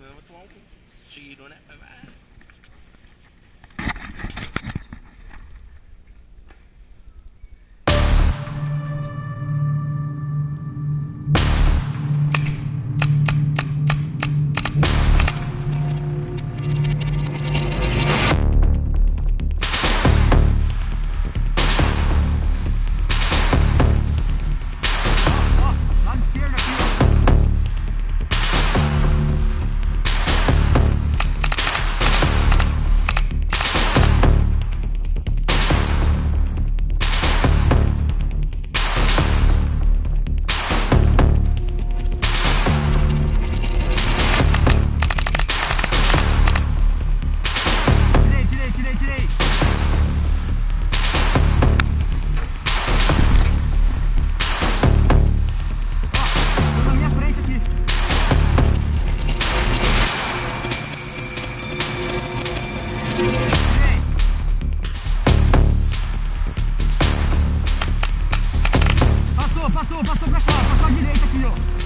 What's wrong? She doing that. Bye bye. Tirei. Passou, passou, passou pra cá, passou à direita aqui, ó.